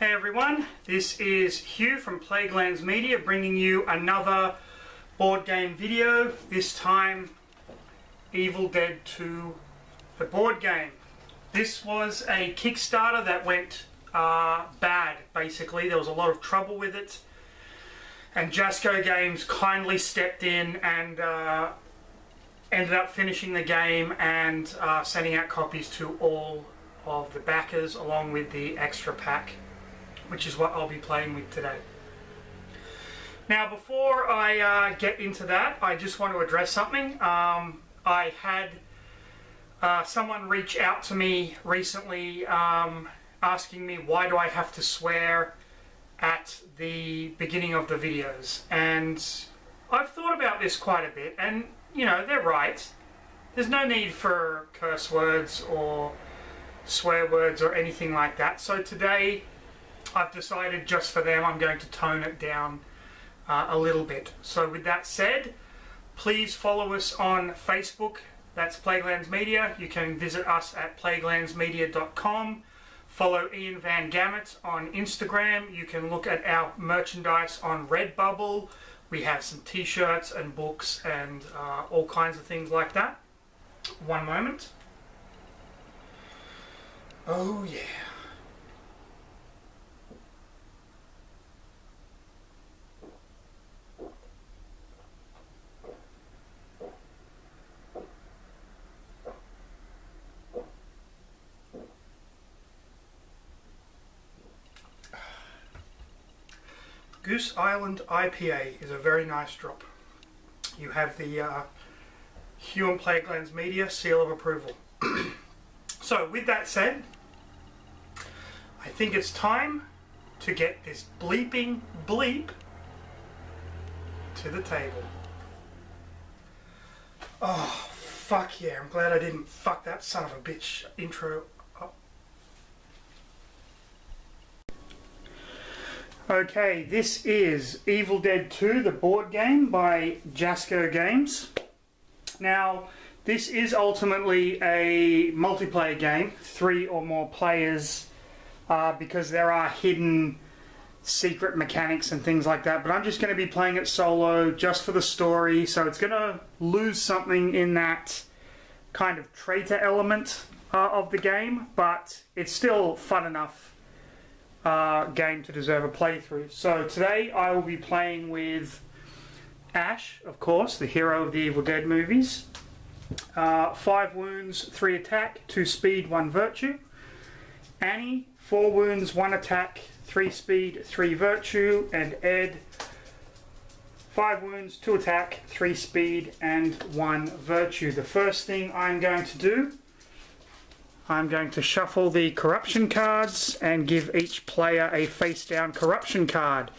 Hey everyone, this is Hugh from Plaguelands Media bringing you another board game video, this time Evil Dead 2, the board game. This was a Kickstarter that went uh, bad, basically. There was a lot of trouble with it. And Jasco Games kindly stepped in and uh, ended up finishing the game and uh, sending out copies to all of the backers along with the extra pack which is what I'll be playing with today. Now before I uh, get into that, I just want to address something. Um, I had uh, someone reach out to me recently um, asking me why do I have to swear at the beginning of the videos and I've thought about this quite a bit and you know they're right there's no need for curse words or swear words or anything like that so today I've decided just for them I'm going to tone it down uh, a little bit. So with that said, please follow us on Facebook. That's Plaguelands Media. You can visit us at plaguelandsmedia.com. Follow Ian Van Gamut on Instagram. You can look at our merchandise on Redbubble. We have some t-shirts and books and uh, all kinds of things like that. One moment. Oh yeah. Goose Island IPA is a very nice drop. You have the uh, Hugh and Plaguelands Media seal of approval. so with that said, I think it's time to get this bleeping bleep to the table. Oh, fuck yeah, I'm glad I didn't fuck that son of a bitch intro Okay, this is Evil Dead 2, the board game by Jasco Games. Now, this is ultimately a multiplayer game, three or more players, uh, because there are hidden secret mechanics and things like that. But I'm just going to be playing it solo just for the story, so it's going to lose something in that kind of traitor element uh, of the game, but it's still fun enough uh, game to deserve a playthrough. So today I will be playing with Ash, of course, the hero of the Evil Dead movies. Uh, five wounds, three attack, two speed, one virtue. Annie, four wounds, one attack, three speed, three virtue. And Ed, five wounds, two attack, three speed, and one virtue. The first thing I'm going to do I'm going to shuffle the corruption cards and give each player a face down corruption card.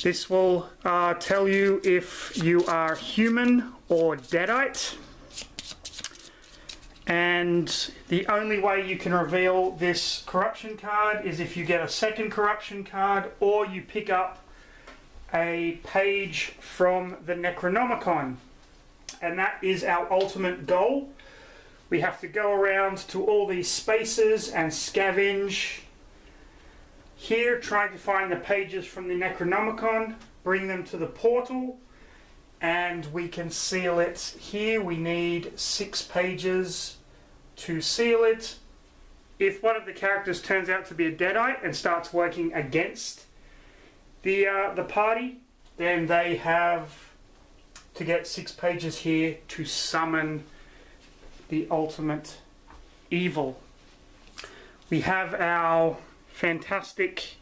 This will uh, tell you if you are human or deadite. And the only way you can reveal this corruption card is if you get a second corruption card or you pick up a page from the Necronomicon. And that is our ultimate goal we have to go around to all these spaces and scavenge here trying to find the pages from the Necronomicon, bring them to the portal, and we can seal it here. We need six pages to seal it. If one of the characters turns out to be a Deadite and starts working against the, uh, the party, then they have to get six pages here to summon the ultimate evil. We have our fantastic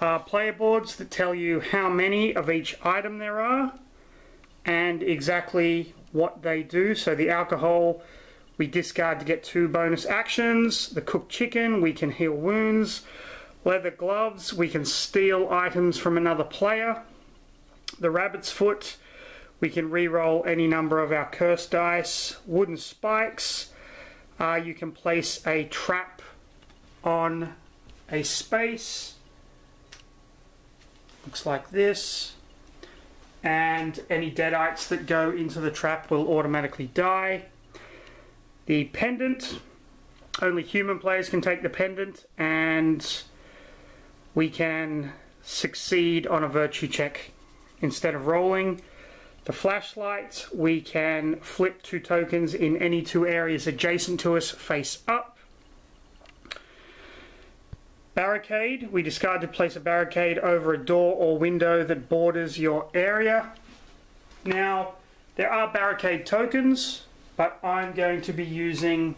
uh, player boards that tell you how many of each item there are and exactly what they do. So the alcohol we discard to get two bonus actions. The cooked chicken, we can heal wounds. Leather gloves, we can steal items from another player. The rabbit's foot, we can re-roll any number of our curse dice. Wooden spikes. Uh, you can place a trap on a space. Looks like this. And any deadites that go into the trap will automatically die. The pendant. Only human players can take the pendant and we can succeed on a virtue check instead of rolling. The flashlight, we can flip two tokens in any two areas adjacent to us face up. Barricade, we discard to place a barricade over a door or window that borders your area. Now, there are barricade tokens, but I'm going to be using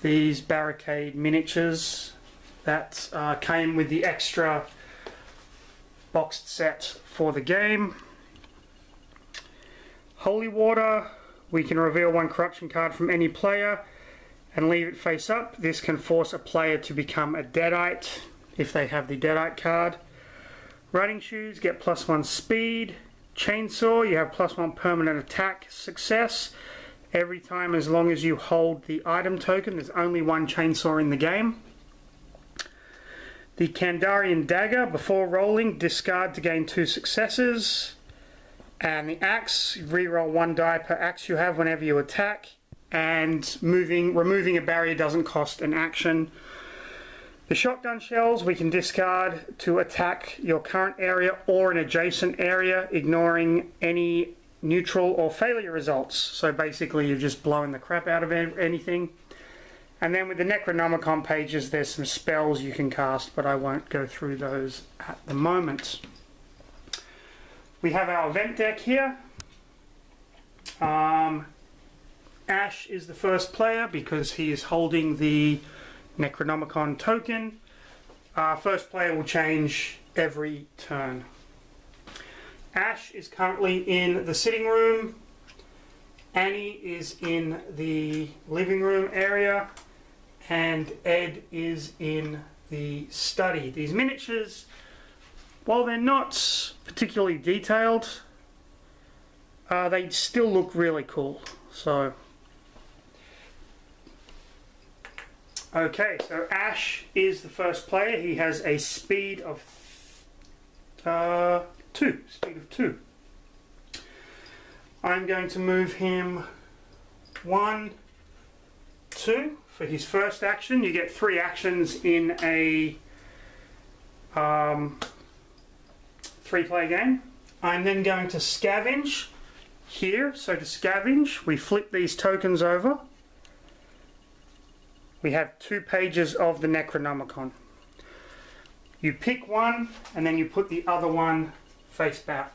these barricade miniatures that uh, came with the extra boxed set for the game. Holy Water, we can reveal one corruption card from any player and leave it face up. This can force a player to become a Deadite if they have the Deadite card. Running Shoes get plus one speed. Chainsaw, you have plus one permanent attack success. Every time as long as you hold the item token, there's only one chainsaw in the game. The Kandarian Dagger, before rolling, discard to gain two successes. And the axe, reroll one die per axe you have whenever you attack. And moving, removing a barrier doesn't cost an action. The shotgun shells we can discard to attack your current area or an adjacent area, ignoring any neutral or failure results. So basically, you're just blowing the crap out of anything. And then with the Necronomicon pages, there's some spells you can cast, but I won't go through those at the moment. We have our event deck here. Um, Ash is the first player because he is holding the Necronomicon token. Our first player will change every turn. Ash is currently in the sitting room. Annie is in the living room area and Ed is in the study. These miniatures, while they're not particularly detailed, uh, they still look really cool. So, okay, so Ash is the first player. He has a speed of uh, two, speed of two. I'm going to move him one, two, for his first action. You get three actions in a um, three player game. I'm then going to scavenge here. So to scavenge, we flip these tokens over. We have two pages of the Necronomicon. You pick one and then you put the other one face back.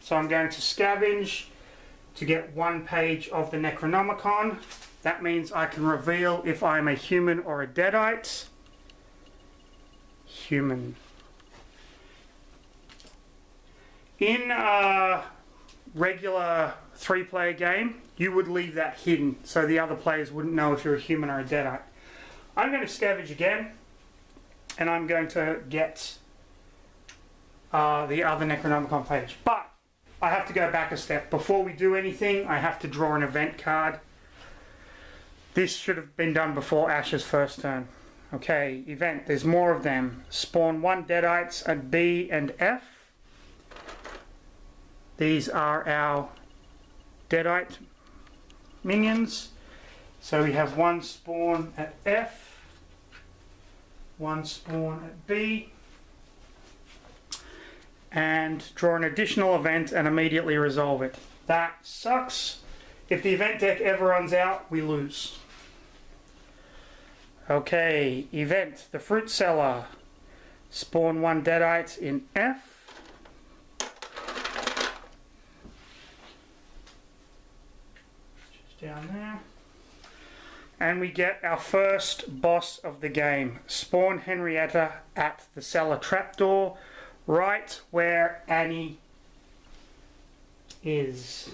So I'm going to scavenge to get one page of the Necronomicon. That means I can reveal if I'm a human or a deadite. Human. In a regular three player game, you would leave that hidden so the other players wouldn't know if you're a human or a deadite. I'm going to scavenge again and I'm going to get uh, the other Necronomicon page. But I have to go back a step. Before we do anything, I have to draw an event card this should have been done before Ash's first turn. Okay, event, there's more of them. Spawn one Deadites at B and F. These are our Deadite minions. So we have one spawn at F, one spawn at B, and draw an additional event and immediately resolve it. That sucks. If the event deck ever runs out, we lose. Okay, event, the fruit seller. Spawn one deadite in F. Just down there. And we get our first boss of the game. Spawn Henrietta at the cellar trapdoor, right where Annie is.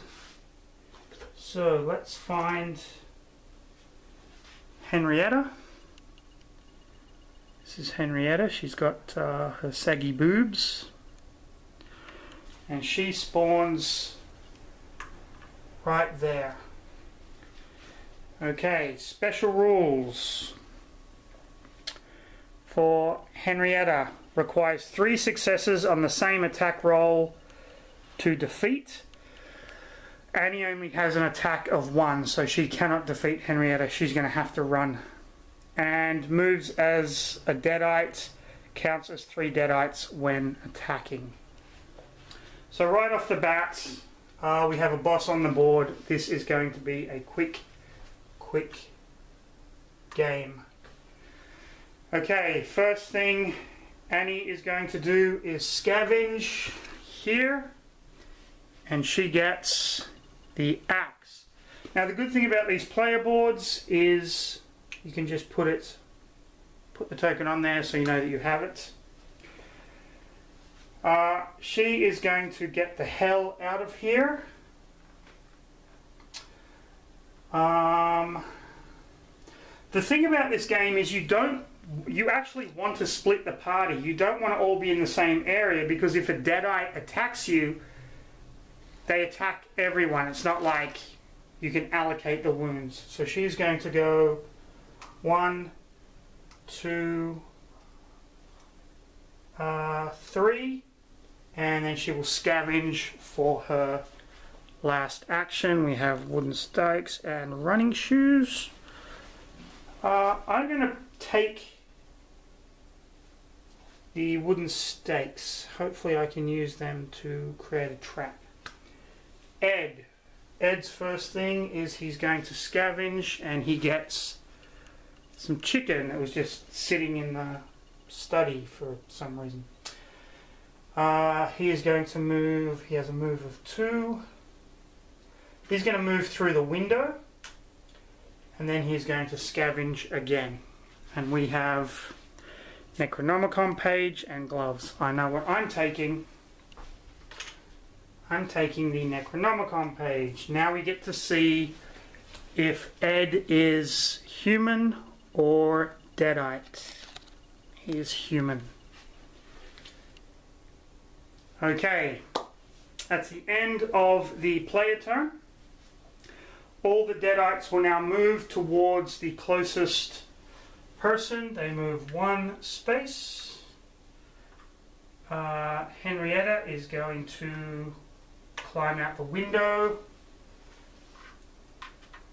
So let's find Henrietta. This is Henrietta. She's got uh, her saggy boobs. And she spawns right there. Okay, special rules for Henrietta requires three successes on the same attack roll to defeat. Annie only has an attack of one, so she cannot defeat Henrietta. She's going to have to run and moves as a deadite counts as three deadites when attacking. So right off the bat, uh, we have a boss on the board. This is going to be a quick, quick game. Okay, first thing Annie is going to do is scavenge here, and she gets the axe. Now the good thing about these player boards is you can just put it, put the token on there so you know that you have it. Uh, she is going to get the hell out of here. Um, the thing about this game is you don't you actually want to split the party. You don't want to all be in the same area because if a deadite attacks you, they attack everyone. It's not like you can allocate the wounds. So she's going to go one, two, uh, three, and then she will scavenge for her last action. We have wooden stakes and running shoes. Uh, I'm going to take the wooden stakes. Hopefully I can use them to create a trap. Ed. Ed's first thing is he's going to scavenge and he gets some chicken that was just sitting in the study for some reason. Uh, he is going to move, he has a move of two. He's going to move through the window and then he's going to scavenge again. And we have Necronomicon page and gloves. I know what I'm taking. I'm taking the Necronomicon page. Now we get to see if Ed is human or deadite. He is human. Okay, that's the end of the player turn. All the deadites will now move towards the closest person, they move one space. Uh, Henrietta is going to climb out the window.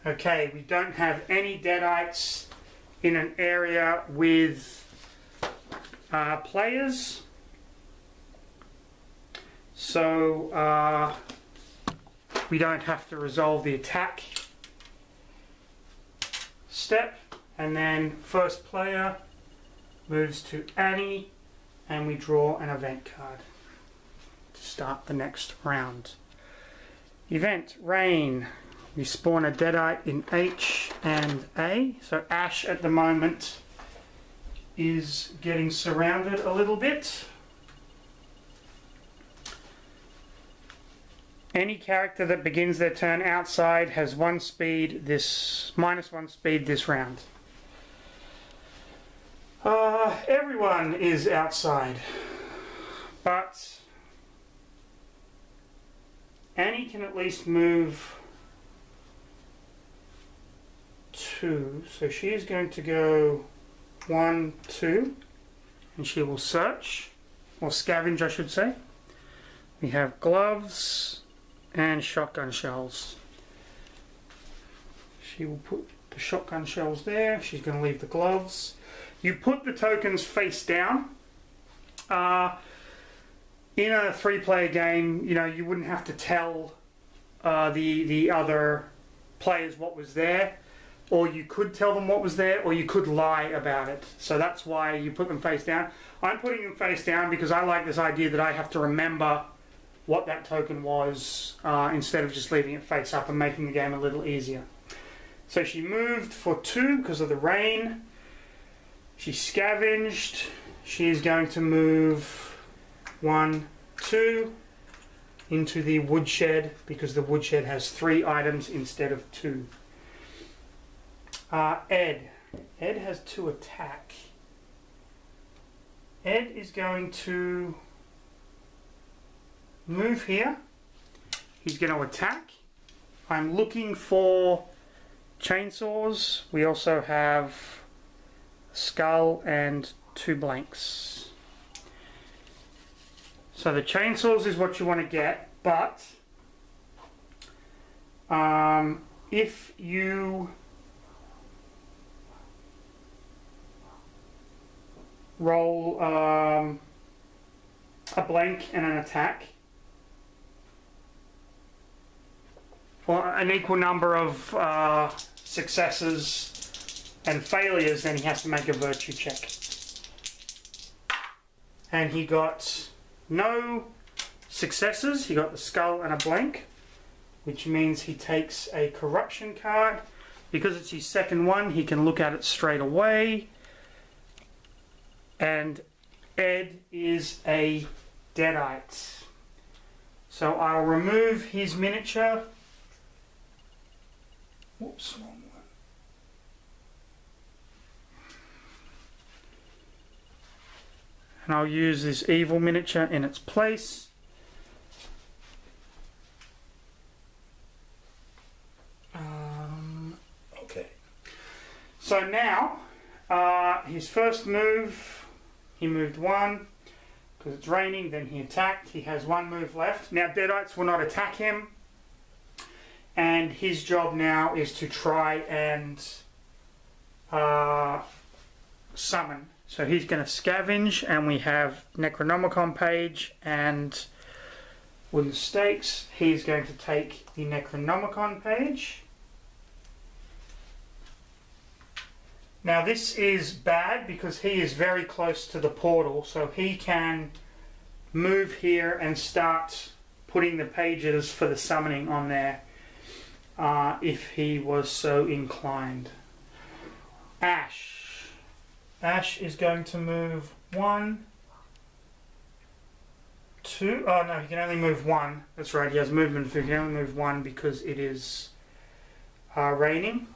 Okay, we don't have any deadites in an area with uh, players. So uh, we don't have to resolve the attack step and then first player moves to Annie and we draw an event card to start the next round. Event Rain. We spawn a Deadite in H and A. So Ash at the moment is getting surrounded a little bit. Any character that begins their turn outside has one speed this minus one speed this round. Uh, everyone is outside, but Annie can at least move two, so she is going to go one, two, and she will search, or scavenge I should say. We have gloves and shotgun shells. She will put the shotgun shells there, she's going to leave the gloves. You put the tokens face down. Uh, in a three-player game, you know, you wouldn't have to tell uh, the the other players what was there, or you could tell them what was there, or you could lie about it. So that's why you put them face down. I'm putting them face down because I like this idea that I have to remember what that token was uh, instead of just leaving it face up and making the game a little easier. So she moved for two because of the rain. She scavenged. She is going to move one, two into the woodshed because the woodshed has three items instead of two. Uh, Ed. Ed has two attack. Ed is going to move here. He's going to attack. I'm looking for chainsaws. We also have skull and two blanks. So the chainsaws is what you want to get, but um, if you roll um, a blank and an attack. Or an equal number of uh, successes and failures, then he has to make a virtue check. And he got no successes, he got the skull and a blank, which means he takes a corruption card. Because it's his second one, he can look at it straight away. And Ed is a deadite. So I'll remove his miniature. Whoops, wrong one. And I'll use this evil miniature in its place. Um, okay. So now, uh, his first move, he moved one because it's raining. Then he attacked. He has one move left. Now Deadites will not attack him, and his job now is to try and uh, summon. So he's going to scavenge, and we have Necronomicon page and wooden stakes. He's going to take the Necronomicon page. Now this is bad because he is very close to the portal, so he can move here and start putting the pages for the summoning on there uh, if he was so inclined. Ash. Ash is going to move one, two. Oh no, he can only move one. That's right, he has movement. He can only move one because it is uh, raining.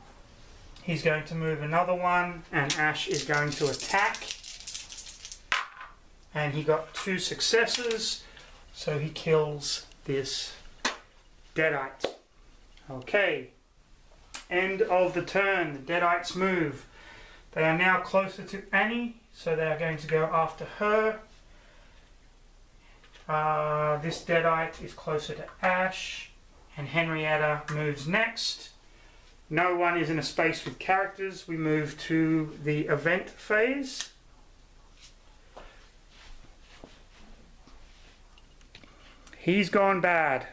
He's going to move another one, and Ash is going to attack. And he got two successes, so he kills this Deadite. Okay, end of the turn. The Deadites move. They are now closer to Annie, so they are going to go after her. Uh, this Deadite is closer to Ash, and Henrietta moves next. No one is in a space with characters. We move to the event phase. He's gone bad.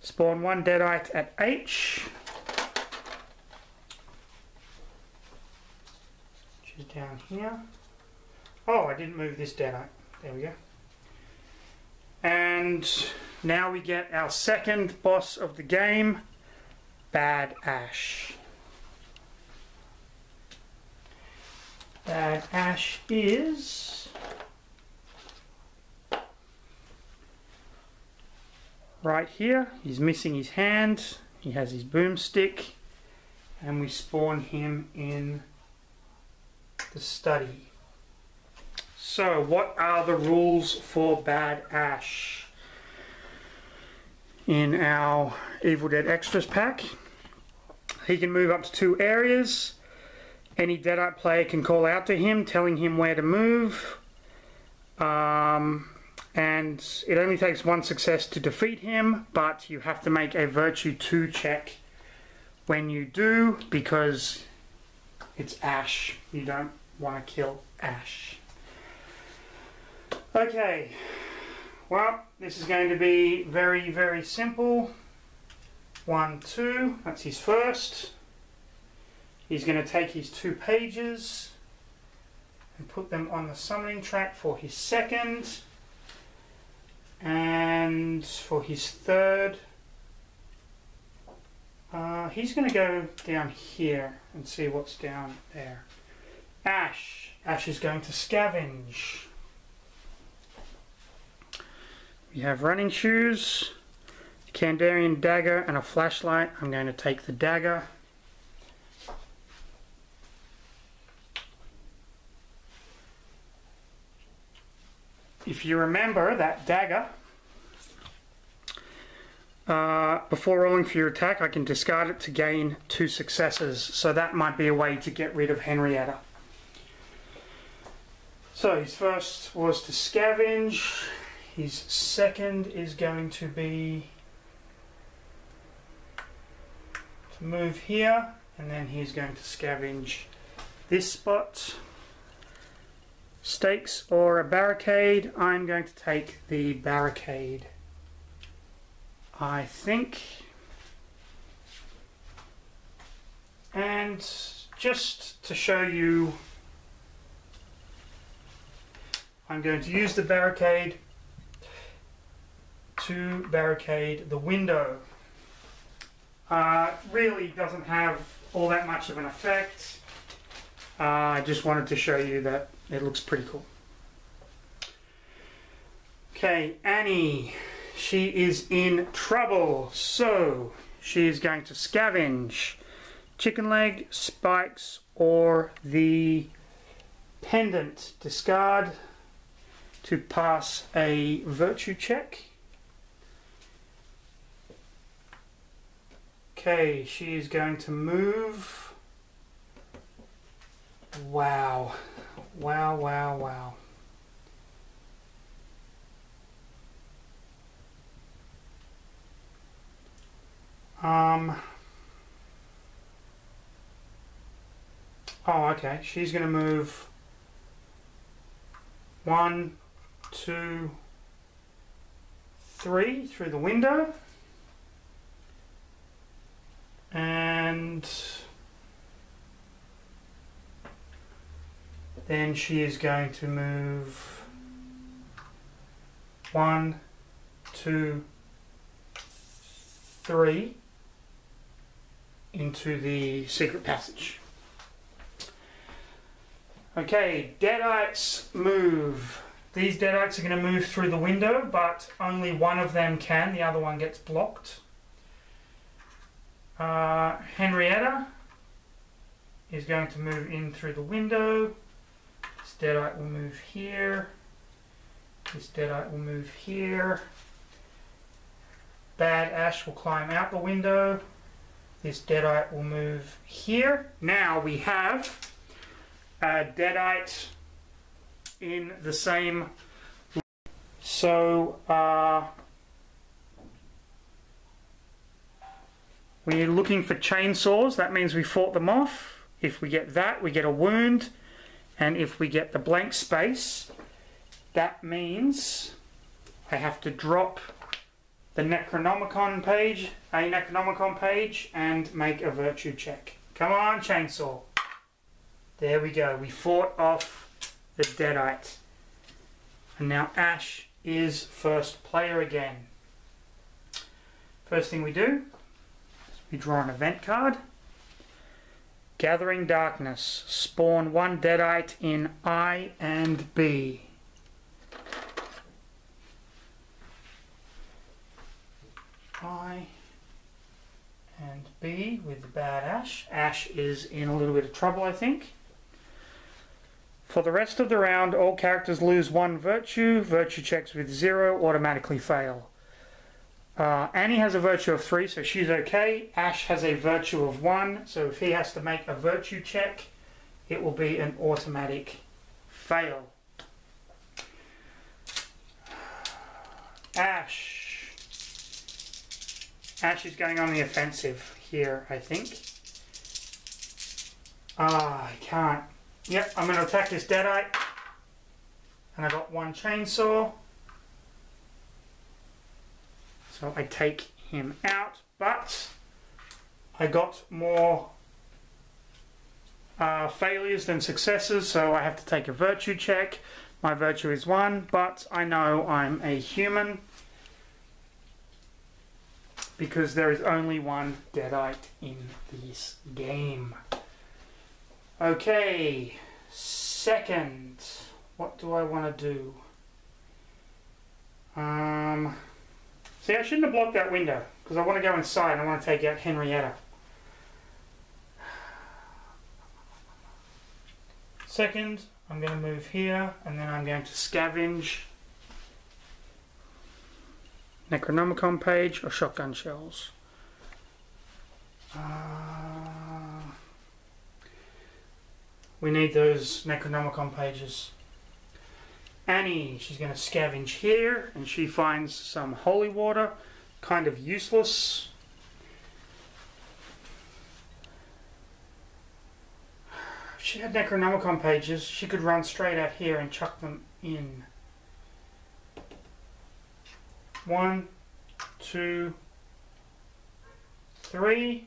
Spawn one Deadite at H. Which is down here. Oh, I didn't move this Deadite. There we go. And now we get our second boss of the game. Bad Ash. Bad Ash is right here. He's missing his hand. He has his boomstick. And we spawn him in the study. So, what are the rules for Bad Ash? in our Evil Dead Extras pack. He can move up to two areas. Any Deadite player can call out to him, telling him where to move. Um, and it only takes one success to defeat him, but you have to make a Virtue 2 check when you do, because it's Ash. You don't want to kill Ash. Okay, well, this is going to be very, very simple. One, two, that's his first. He's going to take his two pages and put them on the summoning track for his second. And for his third, uh, he's going to go down here and see what's down there. Ash. Ash is going to scavenge. We have running shoes, a Kandarian dagger, and a flashlight. I'm going to take the dagger. If you remember that dagger, uh, before rolling for your attack, I can discard it to gain two successes. So that might be a way to get rid of Henrietta. So his first was to scavenge. His second is going to be to move here and then he's going to scavenge this spot. Stakes or a barricade? I'm going to take the barricade. I think. And just to show you, I'm going to use the barricade to barricade the window. Uh, really doesn't have all that much of an effect. Uh, I just wanted to show you that it looks pretty cool. Okay, Annie. She is in trouble. So, she is going to scavenge chicken leg, spikes, or the pendant. Discard to pass a virtue check. Okay, she is going to move. Wow. Wow, wow, wow. Um. Oh, okay. She's going to move one, two, three through the window. And then she is going to move one, two, three into the secret passage. Okay, deadites move. These deadites are going to move through the window, but only one of them can. The other one gets blocked. Uh, Henrietta is going to move in through the window. This deadite will move here. This deadite will move here. Bad Ash will climb out the window. This deadite will move here. Now we have a deadite in the same. So uh, you're looking for chainsaws, that means we fought them off. If we get that, we get a wound. And if we get the blank space, that means I have to drop the Necronomicon page, a Necronomicon page, and make a virtue check. Come on, chainsaw. There we go. We fought off the Deadite. And now Ash is first player again. First thing we do is we draw an event card. Gathering Darkness. Spawn one Deadite in I and B. I and B with bad Ash. Ash is in a little bit of trouble, I think. For the rest of the round, all characters lose one virtue. Virtue checks with zero automatically fail. Uh, Annie has a virtue of three, so she's okay. Ash has a virtue of one, so if he has to make a virtue check, it will be an automatic fail. Ash. Ash is going on the offensive here, I think. Ah, I can't. Yep, I'm going to attack this Deadite. And I got one chainsaw. So I take him out, but I got more uh, failures than successes, so I have to take a virtue check. My virtue is one, but I know I'm a human because there is only one Deadite in this game. Okay, second, what do I want to do? Um, see, I shouldn't have blocked that window because I want to go inside and I want to take out Henrietta. Second, I'm going to move here and then I'm going to scavenge Necronomicon page or shotgun shells. Uh, we need those Necronomicon pages. Annie, she's going to scavenge here and she finds some holy water, kind of useless. If she had Necronomicon pages, she could run straight out here and chuck them in. One, two, three.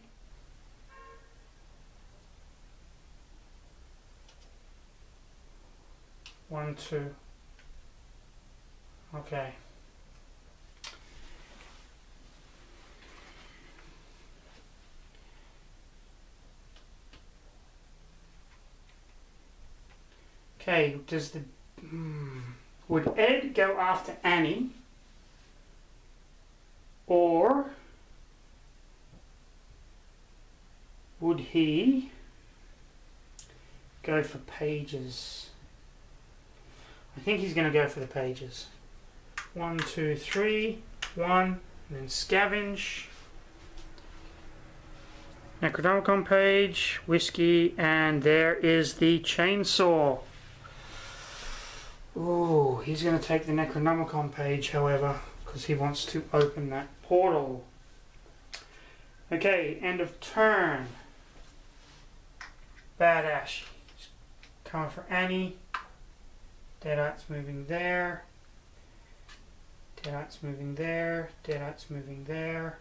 One, two. Okay. Okay, does the. Hmm, would Ed go after Annie? Or would he go for pages? I think he's going to go for the pages. One, two, three, one, and then scavenge. Necronomicon page, whiskey, and there is the chainsaw. Oh, he's going to take the Necronomicon page, however, because he wants to open that portal. Okay, end of turn. Bad Ash. Coming for Annie. Deadites moving there. Deadites moving there. Deadites moving there.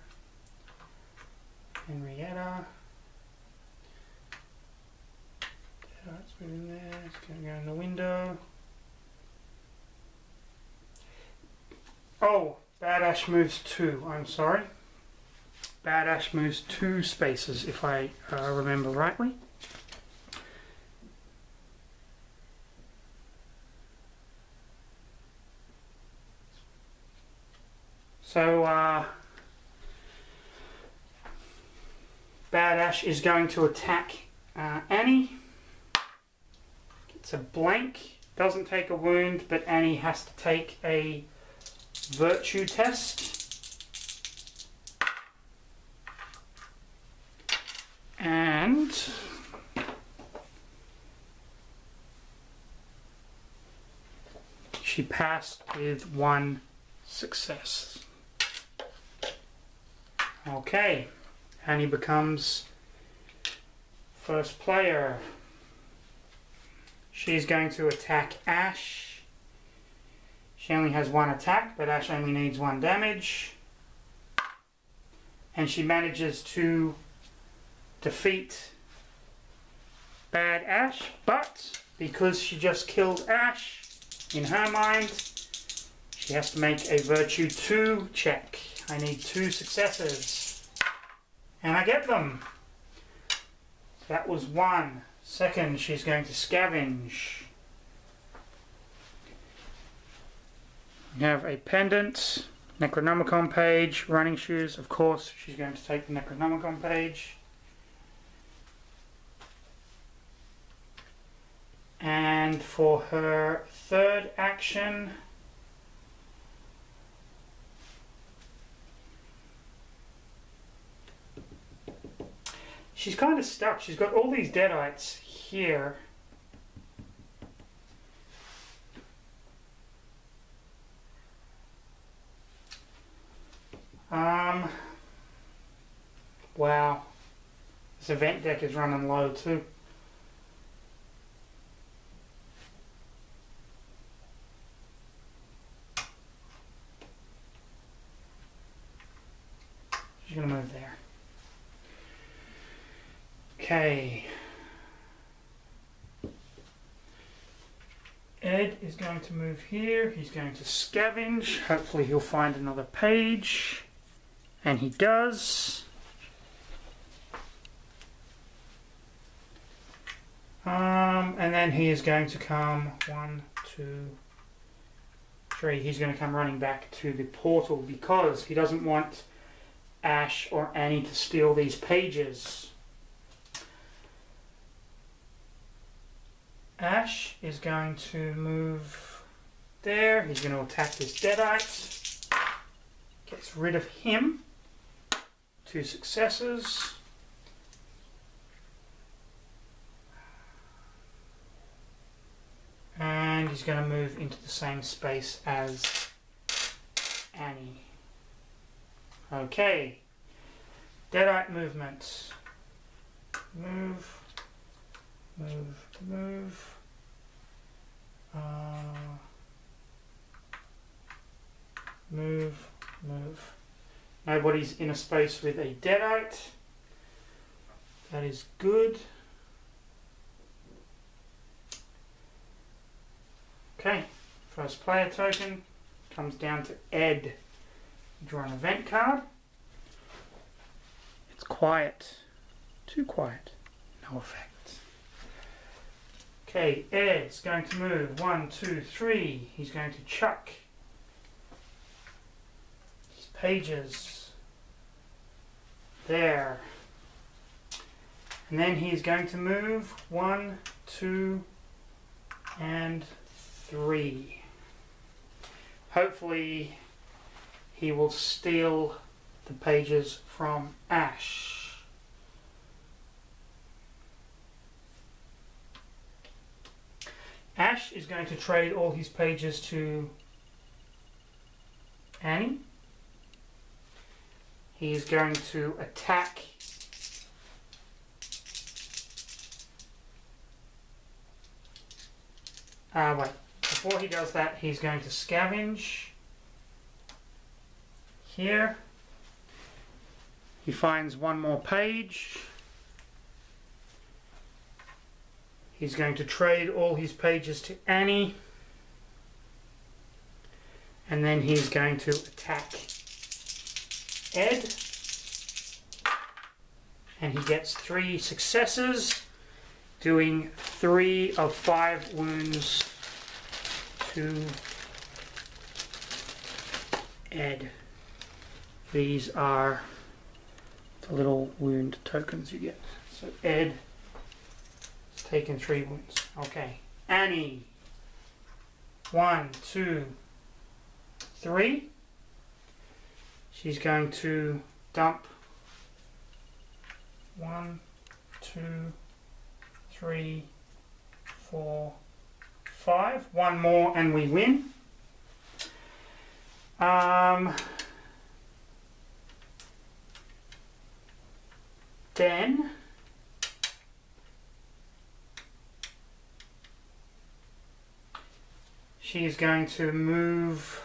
Henrietta. Deadites moving there. It's going to go in the window. Oh, Bad Ash moves two. I'm sorry. Bad Ash moves two spaces, if I uh, remember rightly. So, uh, Bad Ash is going to attack uh, Annie. It's a blank, doesn't take a wound, but Annie has to take a virtue test. And she passed with one success. Okay, and he becomes first player. She's going to attack Ash. She only has one attack, but Ash only needs one damage. And she manages to defeat Bad Ash, but because she just killed Ash, in her mind, she has to make a Virtue 2 check. I need two successes. And I get them. That was one. Second, she's going to scavenge. We have a pendant, Necronomicon page, running shoes. Of course, she's going to take the Necronomicon page. And for her third action, she's kind of stuck. She's got all these deadites here. Um, wow. This event deck is running low too. She's going to move there. Okay. Ed is going to move here. He's going to scavenge. Hopefully he'll find another page. And he does. Um, and then he is going to come one, two, three. He's going to come running back to the portal because he doesn't want Ash or Annie to steal these pages. Ash is going to move there. He's going to attack this Deadite. Gets rid of him two successes. And he's going to move into the same space as Annie. Okay. Deadite movement. Move, move, move. Uh, move, move. Nobody's in a space with a deadite. That is good. Okay, first player token comes down to Ed. Draw an event card. It's quiet. Too quiet. No effect. Okay, Ed's going to move. One, two, three. He's going to chuck his pages there. And then he's going to move one, two, and three. Hopefully, he will steal the pages from Ash. Ash is going to trade all his pages to Annie. He is going to attack Uh, wait. Before he does that, he's going to scavenge here. He finds one more page. He's going to trade all his pages to Annie. And then he's going to attack Ed. And he gets three successes doing three of five wounds to Ed. These are the little wound tokens you get. So Ed taken three wounds. Okay. Annie. One, two, three. She's going to dump one, two, three, four, five. One more and we win. Um, then she's going to move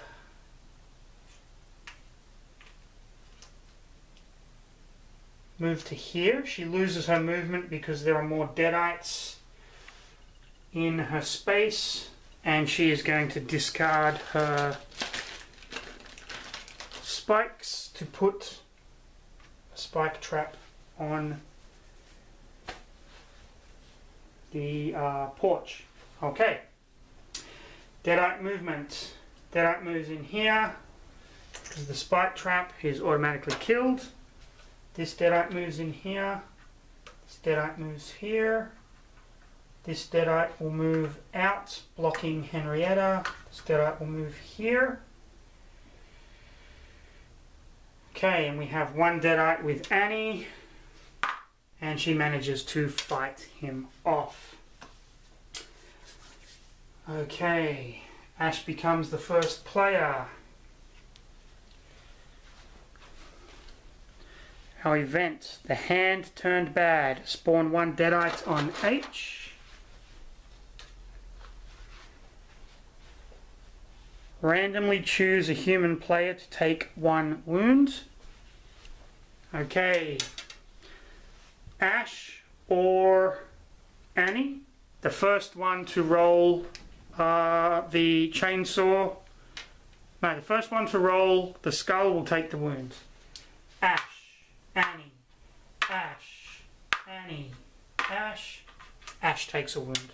move to here. She loses her movement because there are more deadites in her space and she is going to discard her spikes to put a spike trap on the uh, porch. Okay. Deadite movement. Deadite moves in here because the spike trap is automatically killed. This deadite moves in here. This deadite moves here. This deadite will move out, blocking Henrietta. This deadite will move here. Okay, and we have one deadite with Annie. And she manages to fight him off. Okay, Ash becomes the first player. Our event, the hand turned bad. Spawn one deadite on H. Randomly choose a human player to take one wound. Okay. Ash or Annie. The first one to roll uh, the chainsaw. No, the first one to roll the skull will take the wound. Ash, Annie, Ash, Annie, Ash. Ash takes a wound.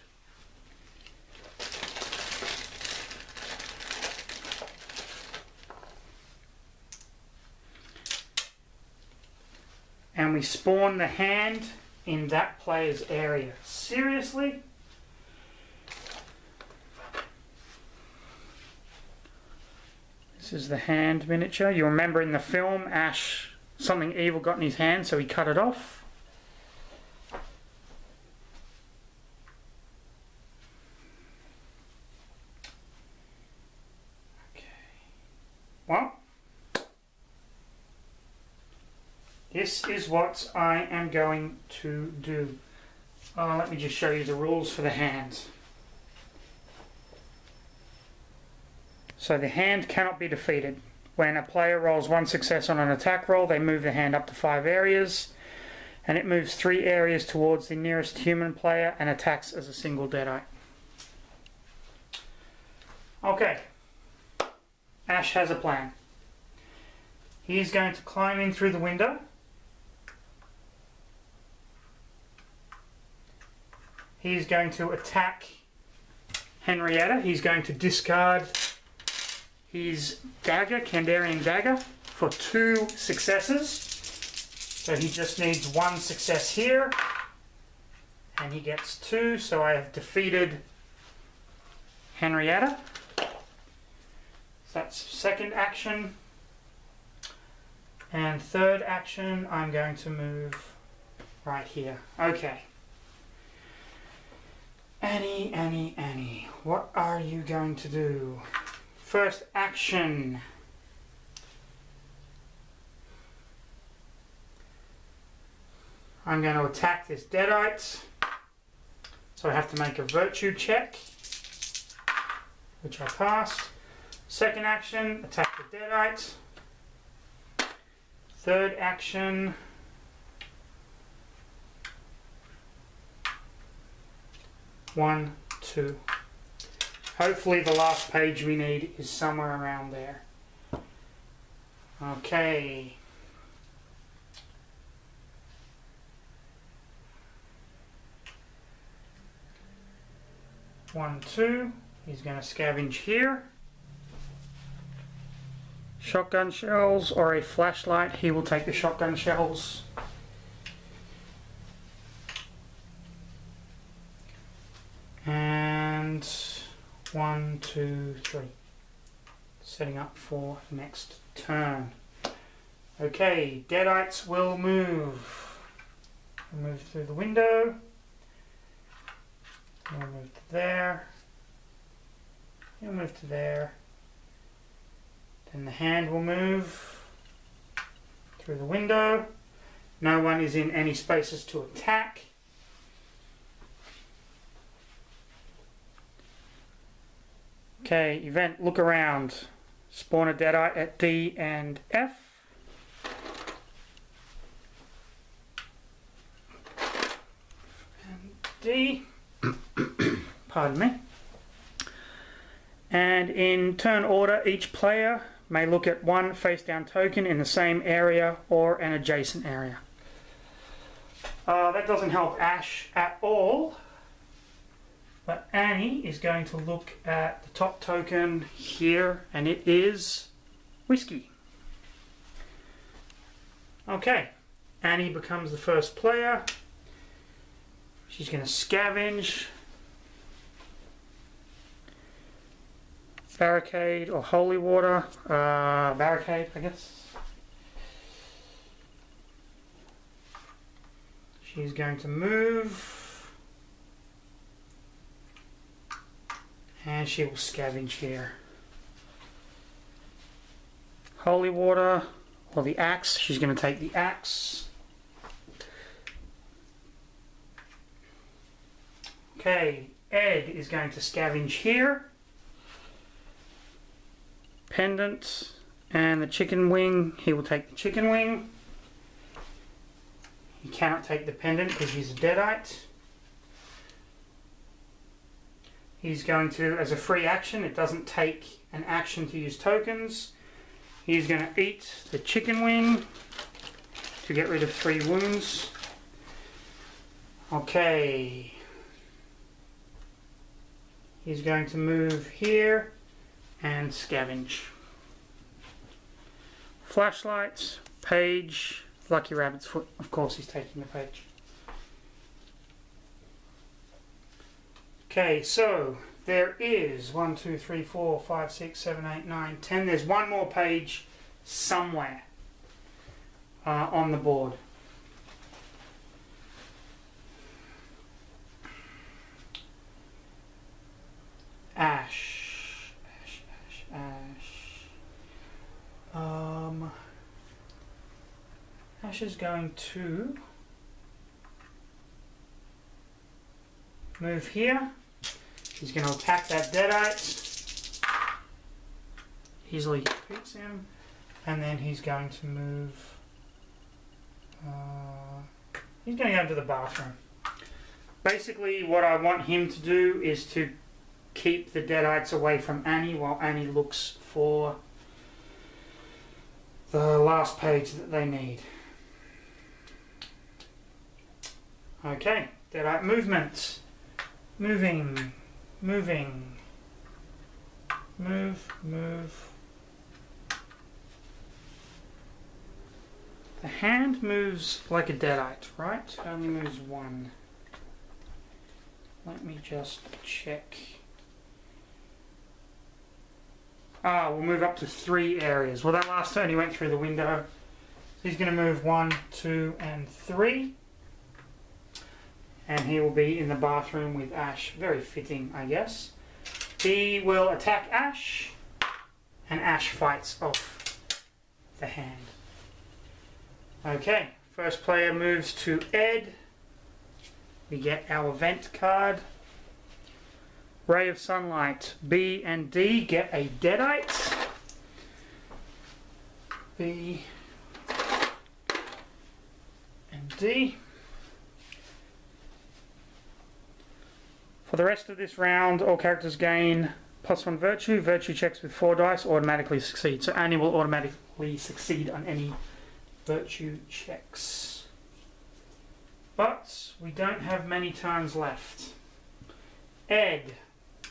and we spawn the hand in that player's area. Seriously? This is the hand miniature. You remember in the film, Ash, something evil got in his hand, so he cut it off. Okay. Well, this is what I am going to do. Uh, let me just show you the rules for the hands. So the hand cannot be defeated. When a player rolls one success on an attack roll, they move the hand up to five areas, and it moves three areas towards the nearest human player and attacks as a single deadite. Okay. Ash has a plan. He's going to climb in through the window. He's going to attack Henrietta. He's going to discard his dagger, Kandarian dagger, for two successes. So he just needs one success here. And he gets two, so I have defeated Henrietta. So that's second action. And third action, I'm going to move right here. Okay. Annie, Annie, Annie, what are you going to do? First action. I'm going to attack this deadite. So I have to make a virtue check, which I passed. Second action, attack the deadite. Third action, one, two. Hopefully the last page we need is somewhere around there. Okay. One, two. He's going to scavenge here. Shotgun shells or a flashlight. He will take the shotgun shells. And one, two, three. Setting up for next turn. Okay, deadites will move. We'll move through the window. We'll move to there. He'll move to there. Then the hand will move through the window. No one is in any spaces to attack. Okay, event, look around. Spawn a deadite at D and F. And D. Pardon me. And in turn order, each player may look at one face down token in the same area or an adjacent area. Uh, that doesn't help Ash at all. But Annie is going to look at the top token here, and it is whiskey. Okay, Annie becomes the first player. She's going to scavenge. Barricade or holy water. Uh, barricade, I guess. She's going to move. And she will scavenge here. Holy water, or the axe. She's going to take the axe. Okay, Ed is going to scavenge here. Pendant and the chicken wing. He will take the chicken wing. He cannot take the pendant because he's a deadite. He's going to, as a free action, it doesn't take an action to use tokens. He's going to eat the chicken wing to get rid of three wounds. Okay. He's going to move here and scavenge. Flashlights, page, Lucky Rabbit's foot. Of course he's taking the page. Okay, so there is one, two, three, four, five, six, seven, eight, nine, ten. There's one more page somewhere uh, on the board. Ash, ash, ash, ash. Um, Ash is going to move here. He's going to attack that Deadite. Easily defeats him. And then he's going to move. Uh, he's going to go into the bathroom. Basically, what I want him to do is to keep the Deadites away from Annie while Annie looks for the last page that they need. Okay, Deadite movement. Moving, moving, move, move. The hand moves like a deadite, right? Only moves one. Let me just check. Ah, we'll move up to three areas. Well, that last turn he went through the window. He's going to move one, two, and three. And he will be in the bathroom with Ash. Very fitting, I guess. He will attack Ash, and Ash fights off the hand. Okay, first player moves to Ed. We get our event card. Ray of Sunlight. B and D get a Deadite. B and D. For the rest of this round, all characters gain plus one virtue. Virtue checks with four dice automatically succeed. So Annie will automatically succeed on any virtue checks. But we don't have many turns left. Ed,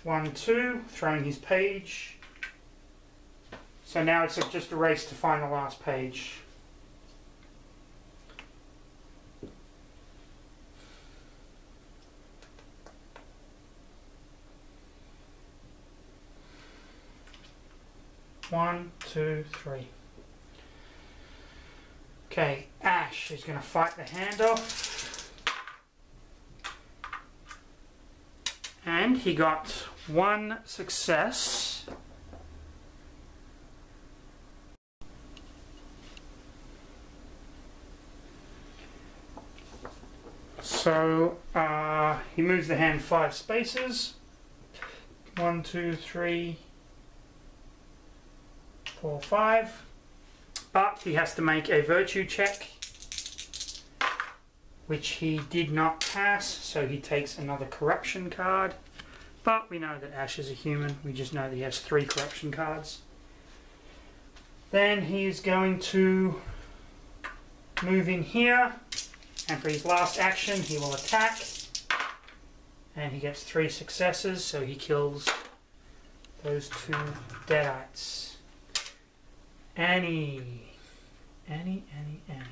1, 2, throwing his page. So now it's just a race to find the last page. One, two, three. Okay, Ash is going to fight the handoff. And he got one success. So uh, he moves the hand five spaces. One, two, three, four, five. But he has to make a virtue check which he did not pass so he takes another corruption card. But we know that Ash is a human. We just know that he has three corruption cards. Then he is going to move in here and for his last action he will attack. And he gets three successes so he kills those two deadites Annie. Annie, Annie, Annie.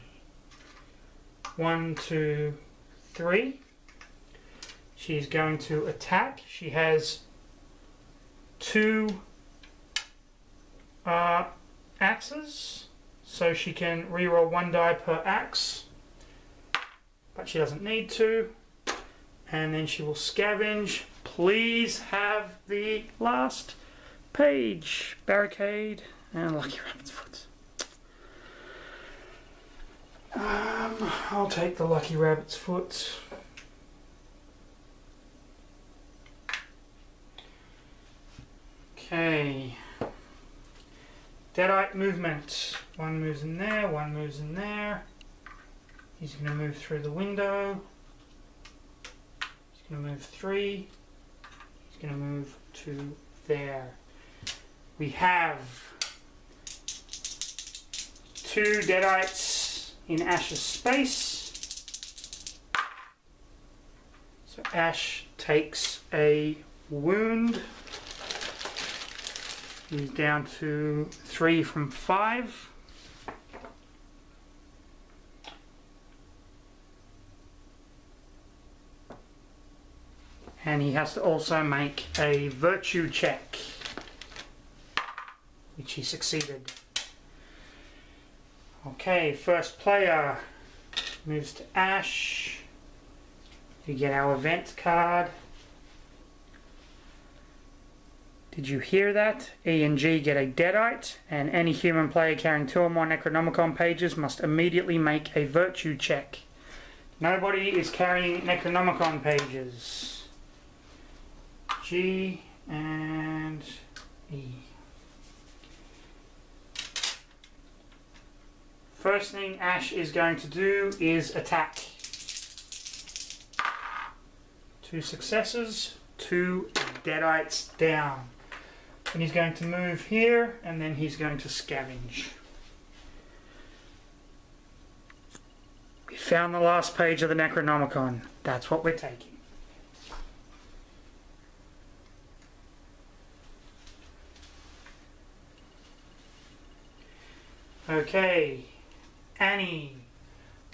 One, two, three. She's going to attack. She has two uh, axes, so she can reroll one die per axe, but she doesn't need to. And then she will scavenge. Please have the last page. Barricade. And Lucky Rabbit's Foot. Um, I'll take the Lucky Rabbit's Foot. Okay. Deadite movement. One moves in there, one moves in there. He's going to move through the window. He's going to move three. He's going to move to there. We have two deadites in Ash's space. So Ash takes a wound. He's down to three from five. And he has to also make a virtue check, which he succeeded. Okay, first player moves to Ash. We get our event card. Did you hear that? E and G get a Deadite, and any human player carrying two or more Necronomicon pages must immediately make a Virtue check. Nobody is carrying Necronomicon pages. G and E. First thing Ash is going to do is attack. Two successes, two deadites down. And he's going to move here and then he's going to scavenge. We found the last page of the Necronomicon. That's what we're taking. Okay, Annie.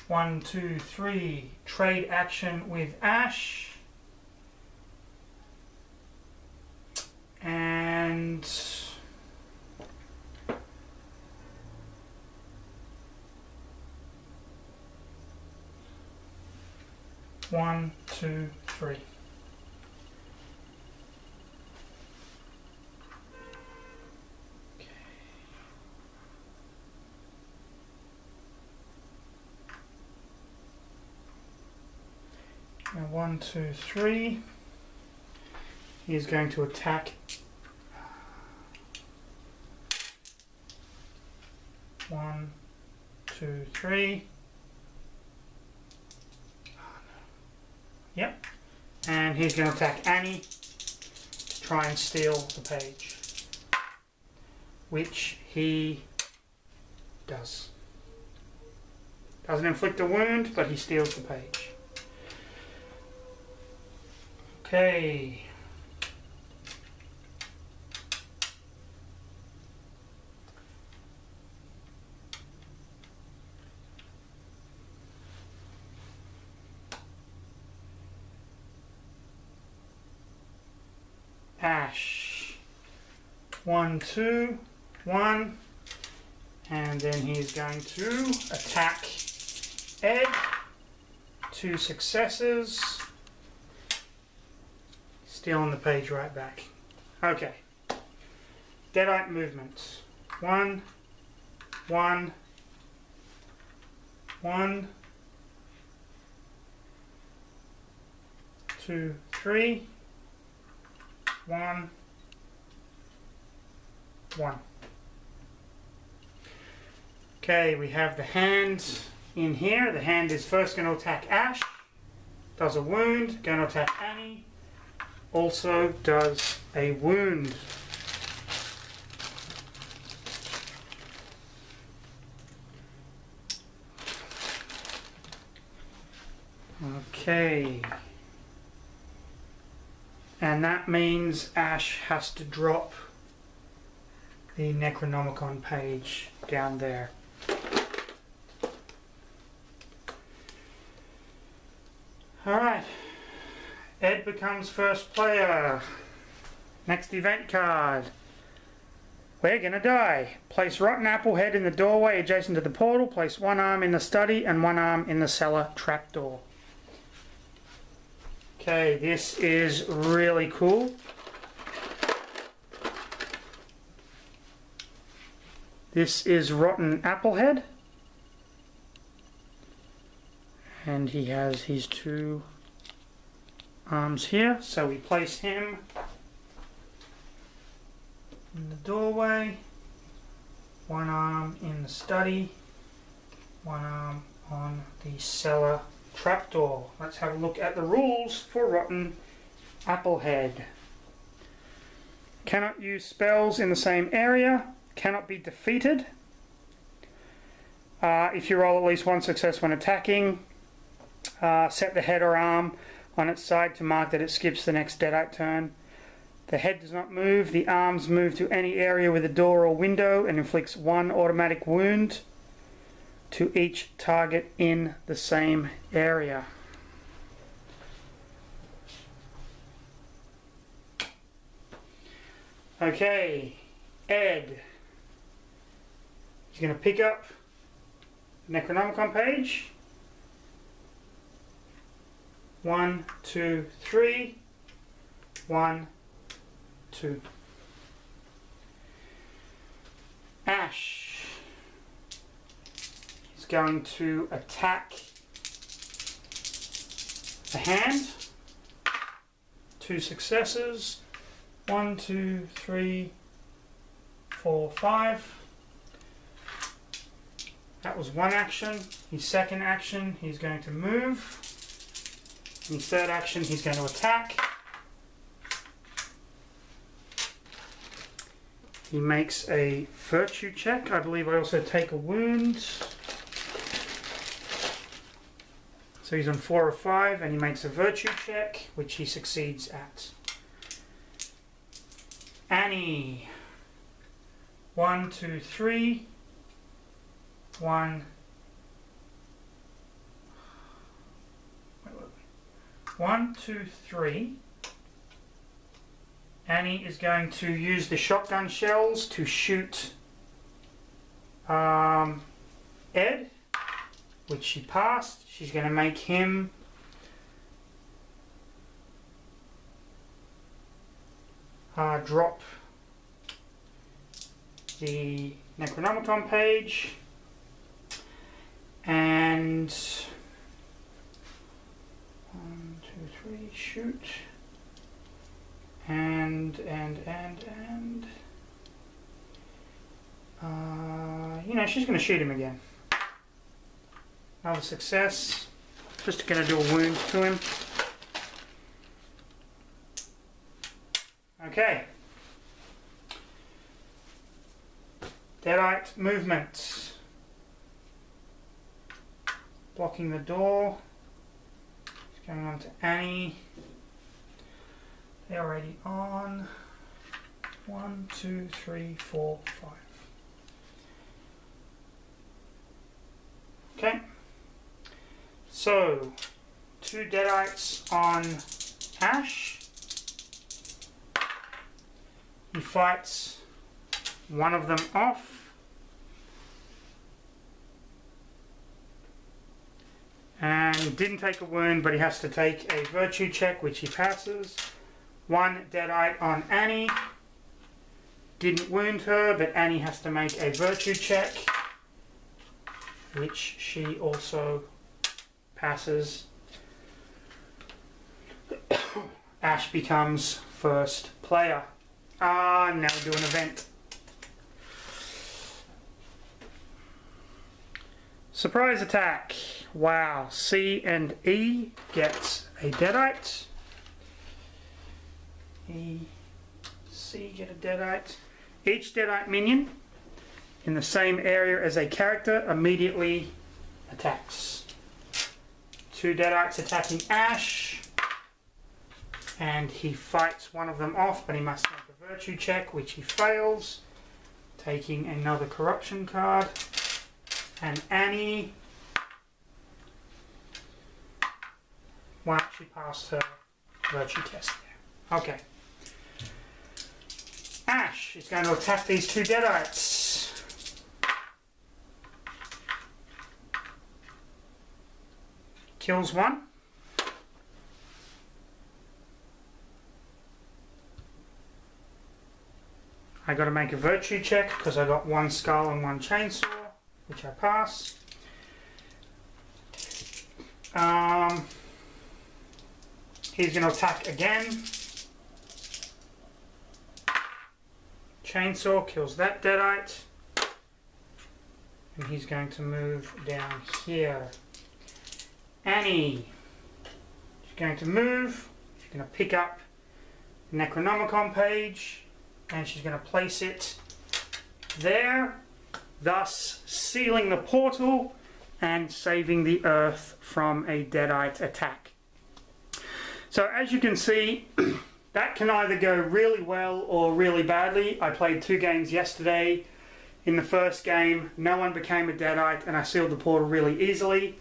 One, two, three. Trade action with Ash. And one, two, three. Now one, two, three. He's going to attack. One, two, three. Yep. And he's going to attack Annie to try and steal the page. Which he does. Doesn't inflict a wound, but he steals the page. Okay. Ash. One, two, one. And then he's going to attack Ed. Two successes. Stealing the page right back. Okay. Deadite movements. One, one, one, two, three, one, one. Okay, we have the hand in here. The hand is first going to attack Ash. Does a wound. Going to attack Annie. Also does a wound. Okay. And that means Ash has to drop the Necronomicon page down there. Alright. Ed becomes first player. Next event card. We're gonna die. Place rotten apple head in the doorway adjacent to the portal. Place one arm in the study and one arm in the cellar trapdoor. Okay, this is really cool. This is Rotten Applehead. And he has his two arms here. So we place him in the doorway, one arm in the study, one arm on the cellar trapdoor. Let's have a look at the rules for Rotten Applehead. Cannot use spells in the same area, cannot be defeated. Uh, if you roll at least one success when attacking, uh, set the head or arm on its side to mark that it skips the next deadite turn. The head does not move, the arms move to any area with a door or window and inflicts one automatic wound to each target in the same area. Okay, Ed. He's going to pick up Necronomicon page. One, two, three. One, two. Ash is going to attack the hand. Two successes. One, two, three, four, five. That was one action. His second action, he's going to move. In third action, he's going to attack. He makes a virtue check. I believe I also take a wound. So he's on four or five, and he makes a virtue check, which he succeeds at. Annie. One, two, three. One. Wait, wait, wait. One, two, three. Annie is going to use the shotgun shells to shoot um, Ed, which she passed. She's going to make him uh, drop the Necronomicon page and one, two, three, shoot. And and and and. Uh, you know she's going to shoot him again. Another success. Just to do a wound to him. Okay. Deadite movement blocking the door going on to Annie they're already on. One, two, three, four, five. Okay. So, two deadites on Ash. He fights one of them off. And didn't take a wound, but he has to take a virtue check, which he passes. One deadite on Annie. Didn't wound her, but Annie has to make a virtue check, which she also passes. Ash becomes first player. Ah, now we do an event. Surprise attack. Wow. C and E gets a deadite. E, C, get a deadite. Each deadite minion in the same area as a character immediately attacks. Two deadites attacking Ash, and he fights one of them off, but he must make a virtue check, which he fails, taking another corruption card. And Annie, well, she passed her virtue test there. Okay. Ash is going to attack these two deadites. Kills one. I got to make a virtue check because I got one skull and one chainsaw, which I pass. Um, he's going to attack again. chainsaw kills that deadite. And he's going to move down here. Annie. She's going to move. She's going to pick up Necronomicon page and she's going to place it there, thus sealing the portal and saving the Earth from a deadite attack. So as you can see, that can either go really well or really badly. I played two games yesterday. In the first game, no one became a Deadite and I sealed the portal really easily.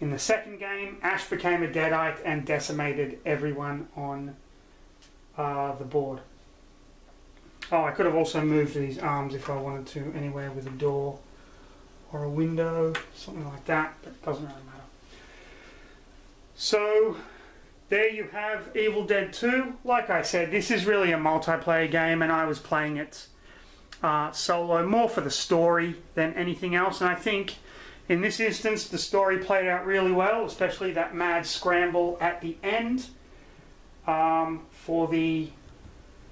In the second game, Ash became a Deadite and decimated everyone on uh, the board. Oh, I could have also moved these arms if I wanted to, anywhere with a door or a window, something like that, but it doesn't really matter. So, there you have Evil Dead 2. Like I said, this is really a multiplayer game, and I was playing it uh, solo more for the story than anything else. And I think in this instance, the story played out really well, especially that mad scramble at the end um, for the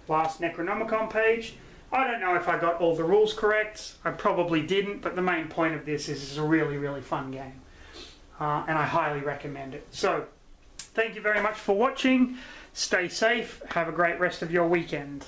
last Necronomicon page. I don't know if I got all the rules correct. I probably didn't, but the main point of this is it's a really, really fun game. Uh, and I highly recommend it. So, thank you very much for watching. Stay safe. Have a great rest of your weekend.